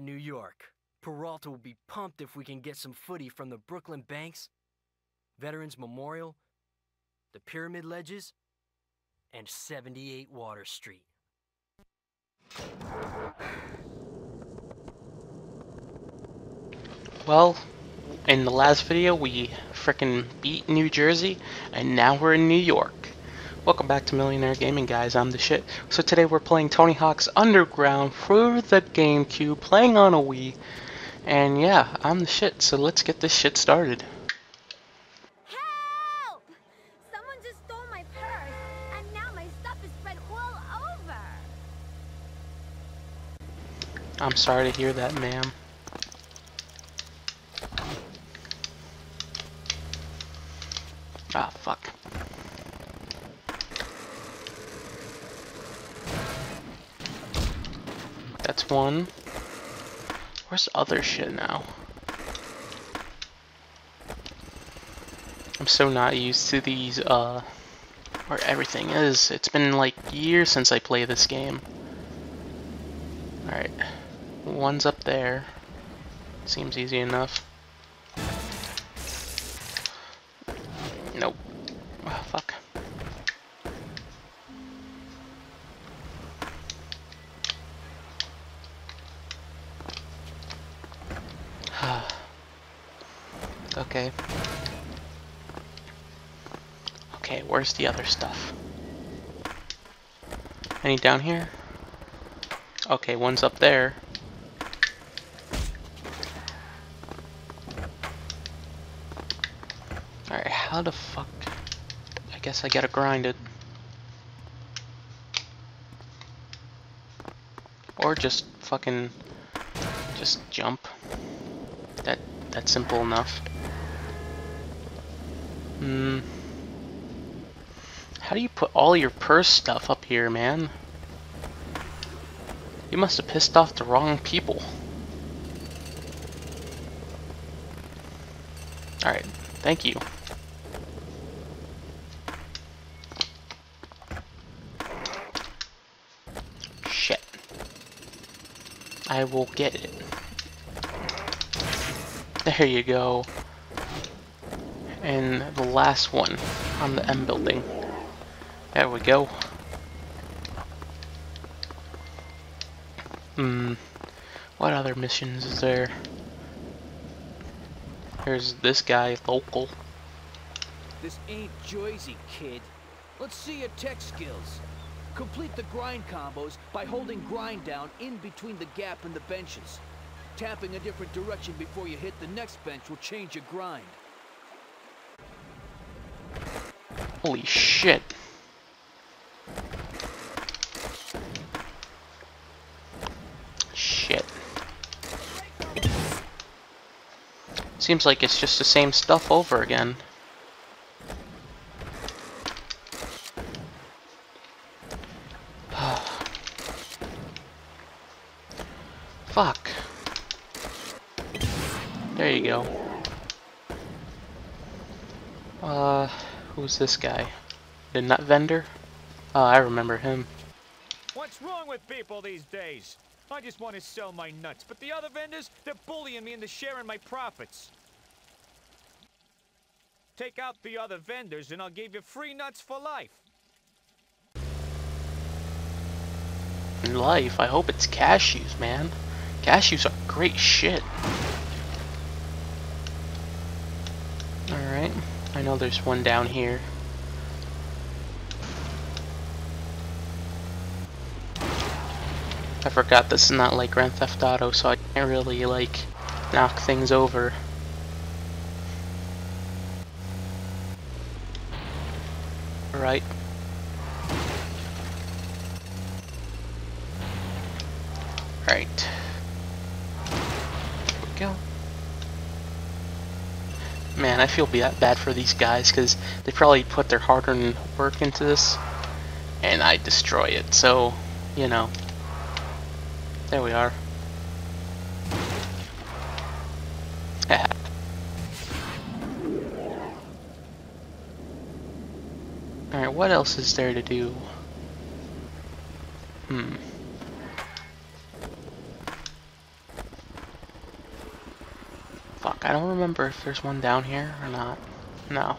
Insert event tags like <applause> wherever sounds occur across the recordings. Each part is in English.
New York. Peralta will be pumped if we can get some footy from the Brooklyn Banks, Veterans Memorial, the Pyramid Ledges, and 78 Water Street. Well, in the last video we frickin' beat New Jersey, and now we're in New York. Welcome back to Millionaire Gaming, guys. I'm the shit. So today we're playing Tony Hawk's Underground for the GameCube, playing on a Wii. And yeah, I'm the shit, so let's get this shit started. Help! Someone just stole my purse, and now my stuff is spread all over. I'm sorry to hear that, ma'am. Ah, fuck. That's one. Where's other shit now? I'm so not used to these, uh, where everything is. It's been like years since I played this game. Alright. One's up there. Seems easy enough. Where's the other stuff? Any down here? Okay, one's up there. Alright, how the fuck? I guess I gotta grind it. Or just fucking just jump. That that's simple enough. Hmm. How do you put all your purse stuff up here, man? You must have pissed off the wrong people. Alright, thank you. Shit. I will get it. There you go. And the last one on the M building. There we go. Hmm. What other missions is there? There's this guy, local. This ain't Jersey, kid. Let's see your tech skills. Complete the grind combos by holding grind down in between the gap and the benches. Tapping a different direction before you hit the next bench will change your grind. Holy. Shit. Seems like it's just the same stuff over again. <sighs> Fuck. There you go. Uh, who's this guy? The nut vendor? Oh, I remember him. What's wrong with people these days? I just want to sell my nuts, but the other vendors, they're bullying me into sharing my profits. Take out the other vendors and I'll give you free nuts for life. Life, I hope it's cashews, man. Cashews are great shit. Alright, I know there's one down here. I forgot this is not like Grand Theft Auto, so I can't really, like, knock things over. Right. Right. There we go. Man, I feel ba- bad for these guys because they probably put their hard-earned work into this, and I destroy it. So, you know. There we are. What else is there to do? Hmm. Fuck, I don't remember if there's one down here or not. No.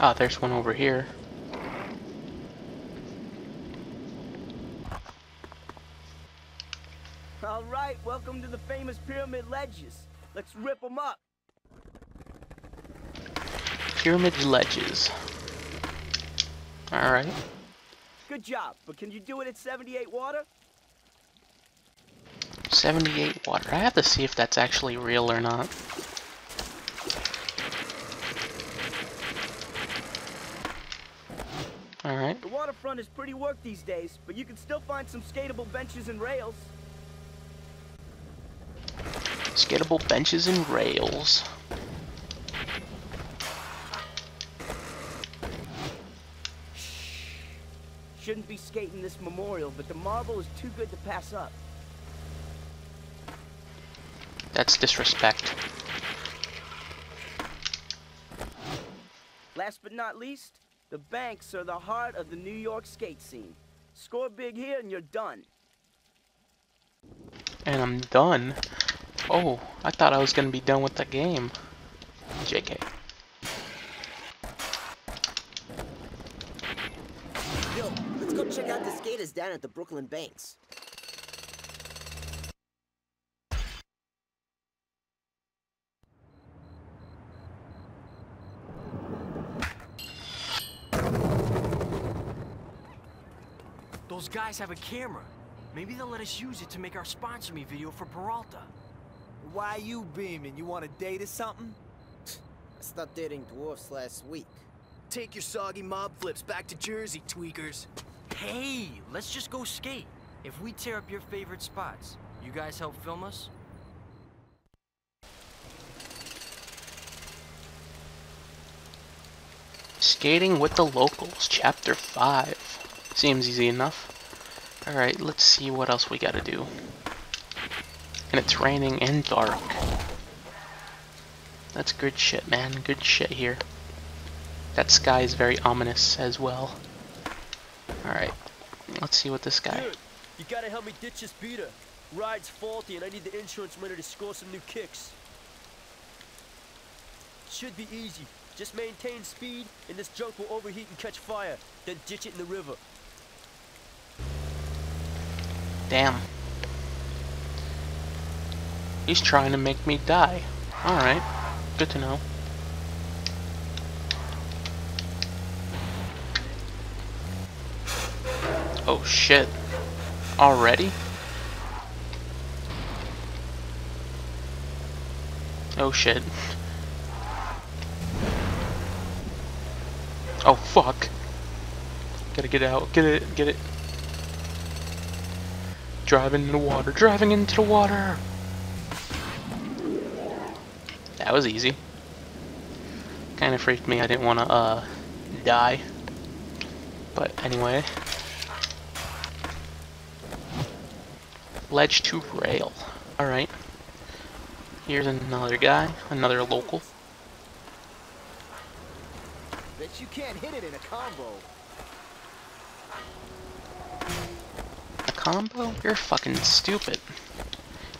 Oh, there's one over here. All right, welcome to the famous Pyramid Ledges. Let's rip them up. Pyramid ledges. Alright. Good job, but can you do it at 78 water? 78 water. I have to see if that's actually real or not. Alright. The waterfront is pretty work these days, but you can still find some skatable benches and rails. Skatable benches and rails. Shouldn't be skating this memorial, but the marble is too good to pass up. That's disrespect. Last but not least, the banks are the heart of the New York skate scene. Score big here and you're done. And I'm done. Oh, I thought I was gonna be done with the game. JK. Check out down at the Brooklyn Banks. Those guys have a camera. Maybe they'll let us use it to make our sponsor me video for Peralta. Why you beaming? You want a date or something? I stopped dating dwarfs last week. Take your soggy mob flips back to Jersey, tweakers. Hey, let's just go skate. If we tear up your favorite spots, you guys help film us? Skating with the locals, chapter 5. Seems easy enough. Alright, let's see what else we gotta do. And it's raining and dark. That's good shit, man. Good shit here. That sky is very ominous as well. Alright, let's see what this guy... Dude, you gotta help me ditch this beater. Ride's faulty and I need the insurance money to score some new kicks. Should be easy. Just maintain speed and this junk will overheat and catch fire. Then ditch it in the river. Damn. He's trying to make me die. Alright, good to know. Oh shit. Already? Oh shit. Oh fuck. Gotta get out. Get it. Get it. Driving into the water. Driving into the water. That was easy. Kind of freaked me. I didn't want to uh die. But anyway. Ledge to rail. Alright. Here's another guy, another local. Bet you can't hit it in a combo. A combo? You're fucking stupid.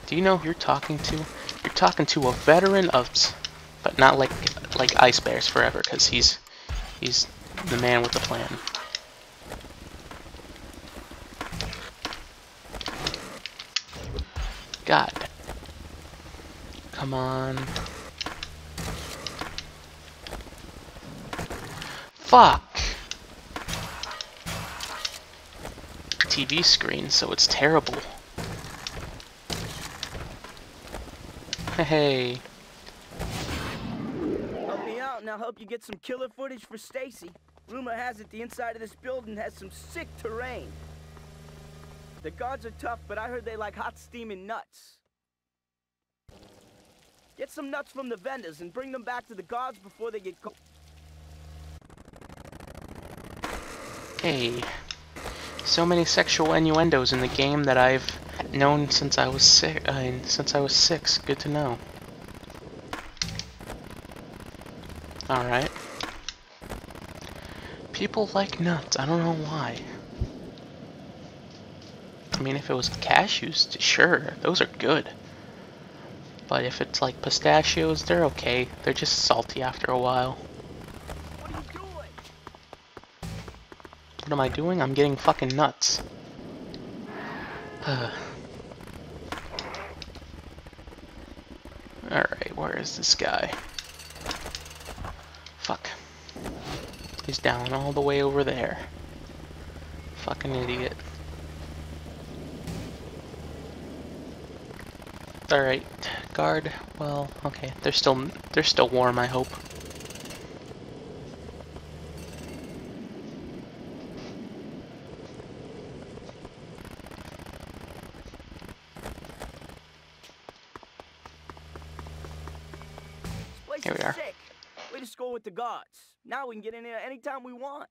Do you know who you're talking to? You're talking to a veteran of, but not like like Ice Bears forever, because he's he's the man with the plan. God. Come on. Fuck. TV screen, so it's terrible. Hey. Help me out and I'll help you get some killer footage for Stacy. Rumor has it the inside of this building has some sick terrain. The guards are tough, but I heard they like hot steaming nuts. Get some nuts from the vendors and bring them back to the guards before they get cold. Hey. So many sexual innuendos in the game that I've known since I was six. Uh, since I was six. Good to know. All right. People like nuts. I don't know why. I mean, if it was cashews, sure, those are good. But if it's like pistachios, they're okay. They're just salty after a while. What? What am I doing? I'm getting fucking nuts. <sighs> Alright, where is this guy? Fuck. He's down all the way over there. Fucking idiot. Alright, guard. Well, okay. They're still they're still warm, I hope. Here we are. sick. Way to score with the guards. Now we can get in here anytime we want.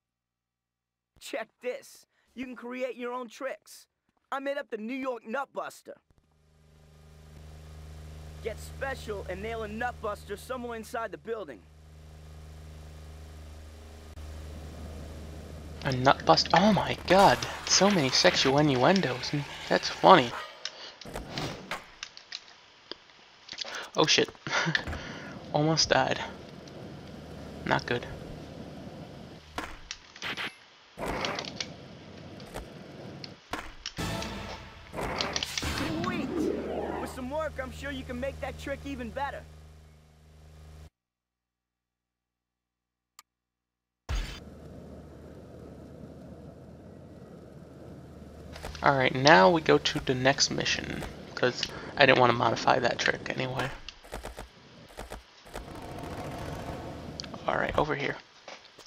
Check this. You can create your own tricks. I made up the New York Nutbuster. Get special and nail a Nutbuster somewhere inside the building. A nut bust. Oh my god, so many sexual innuendos. That's funny. Oh shit. <laughs> Almost died. Not good. I'm sure you can make that trick even better. Alright, now we go to the next mission. Because I didn't want to modify that trick anyway. Alright, over here.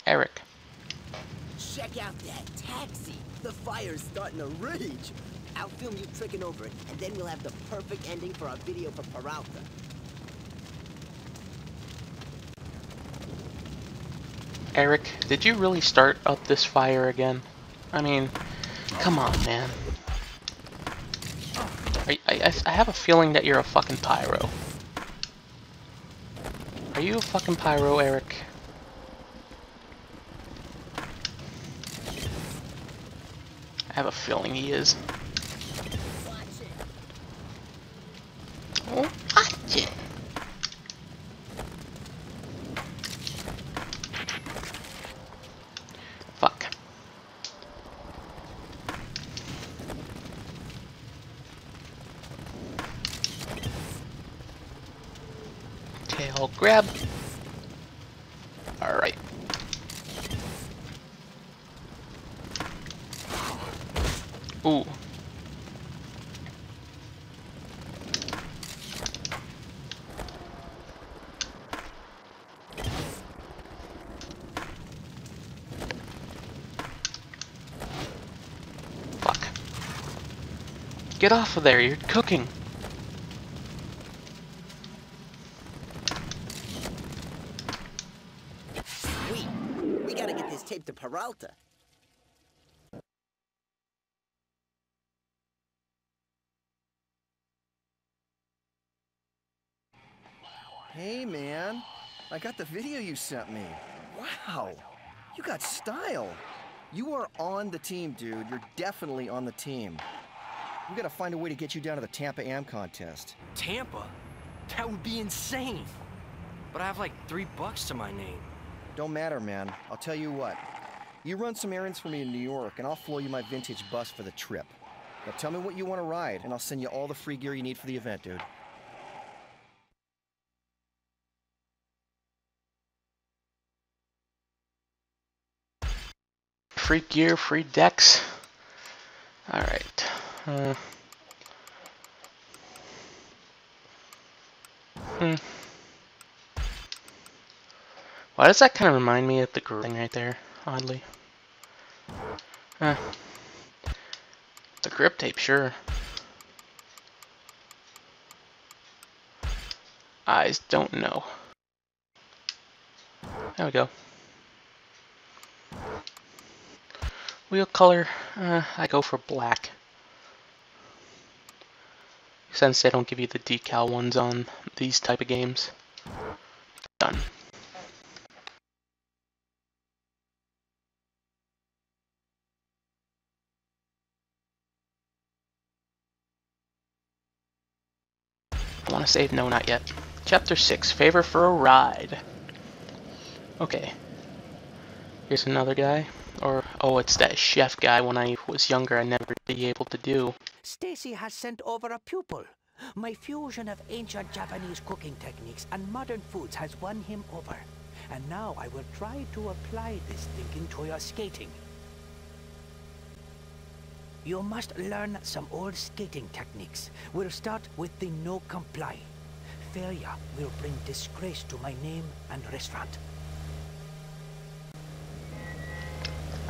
Eric. Check out that taxi. The fire's starting to rage. I'll film you tricking over it, and then we'll have the perfect ending for our video for Peralta. Eric, did you really start up this fire again? I mean, come on, man. I, I, I have a feeling that you're a fucking pyro. Are you a fucking pyro, Eric? I have a feeling he is. I'll grab. Alright. Ooh. Fuck. Get off of there, you're cooking. Sweet. We gotta get this tape to Peralta. Hey, man. I got the video you sent me. Wow. You got style. You are on the team, dude. You're definitely on the team. We gotta find a way to get you down to the Tampa Am contest. Tampa? That would be insane. But I have like three bucks to my name. Don't matter, man. I'll tell you what. You run some errands for me in New York, and I'll flow you my vintage bus for the trip. Now tell me what you want to ride, and I'll send you all the free gear you need for the event, dude. Free gear, free decks. Alright. Uh, hmm. Why does that kind of remind me of the grip thing right there? Oddly. The grip tape, sure. Eyes don't know. There we go. Wheel color, uh, I go for black. Since they don't give you the decal ones on these type of games. Save. No, not yet. Chapter 6, Favor for a Ride. Okay. Here's another guy. Or, oh, it's that chef guy when I was younger I never be able to do. Stacy has sent over a pupil. My fusion of ancient Japanese cooking techniques and modern foods has won him over. And now I will try to apply this thinking to your skating. You must learn some old skating techniques. We'll start with the no comply. Failure will bring disgrace to my name and restaurant.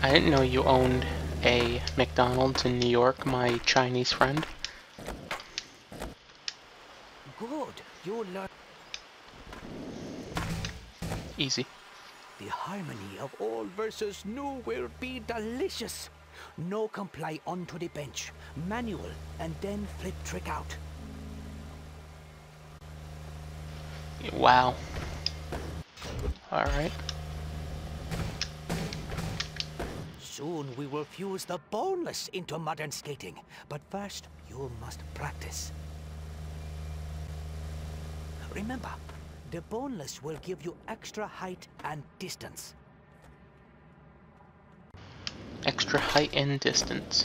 I didn't know you owned a McDonald's in New York, my Chinese friend. Good. You learn Easy. the harmony of old versus new will be delicious. No comply onto the bench. Manual and then flip trick out. Wow. Alright. Soon we will fuse the boneless into modern skating. But first, you must practice. Remember, the boneless will give you extra height and distance. Extra height and distance.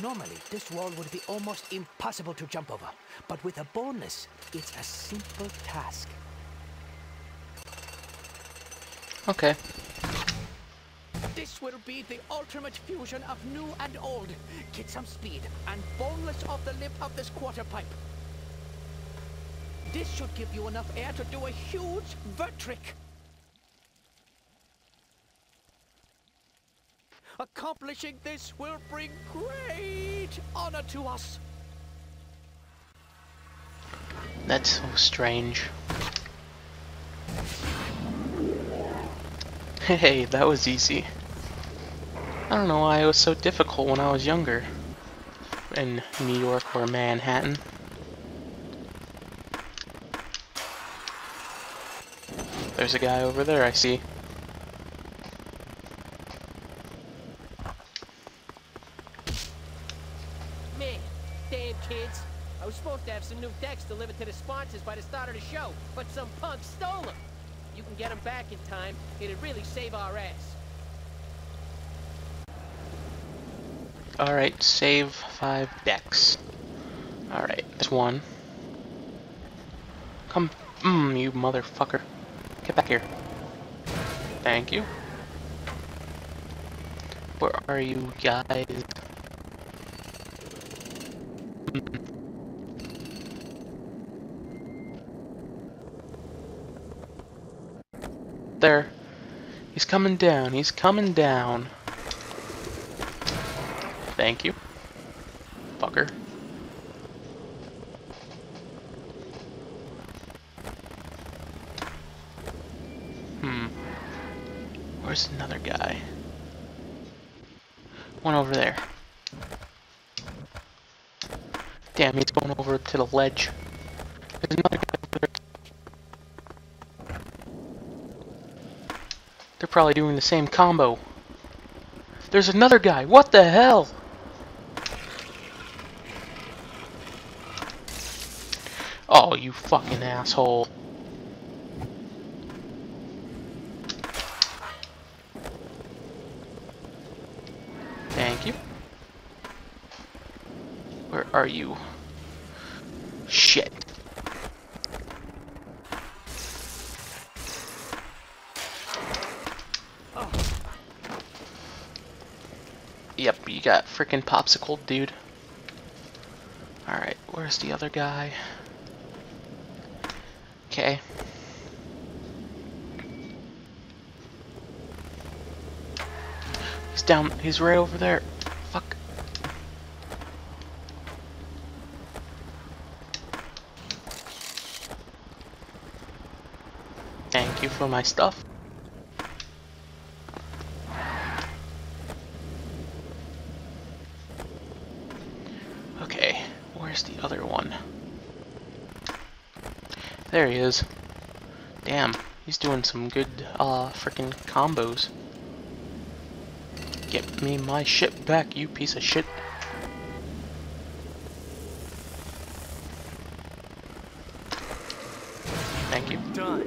Normally, this wall would be almost impossible to jump over. But with a boneless, it's a simple task. Okay. This will be the ultimate fusion of new and old. Get some speed and boneless off the lip of this quarter pipe. This should give you enough air to do a huge vert trick. Accomplishing this will bring great honor to us. That's so strange. Hey, that was easy. I don't know why it was so difficult when I was younger. In New York or Manhattan. There's a guy over there I see. Man, damn kids. I was supposed to have some new decks delivered to the sponsors by the start of the show, but some punk stole them. You can get them back in time. It'd really save our ass. Alright, save five decks. Alright, there's one. Come, mmm, you motherfucker. Get back here. Thank you. Where are you guys? Mm. There. He's coming down. He's coming down. Thank you. Fucker. Hmm. Where's another guy? One over there. Damn, he's going over to the ledge. There's another guy over there. They're probably doing the same combo. There's another guy. What the hell? Oh, you fucking asshole. Thank you. Where are you? Shit. Yep, you got freaking popsicle, dude. Alright, where's the other guy? Okay. He's down, he's right over there. Fuck. Thank you for my stuff. Okay, where's the other one? There he is. Damn, he's doing some good, uh, freaking combos. Get me my shit back, you piece of shit. Thank you. Done.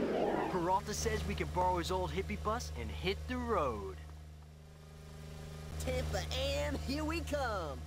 Peralta says we can borrow his old hippie bus and hit the road. Tampa Am, here we come.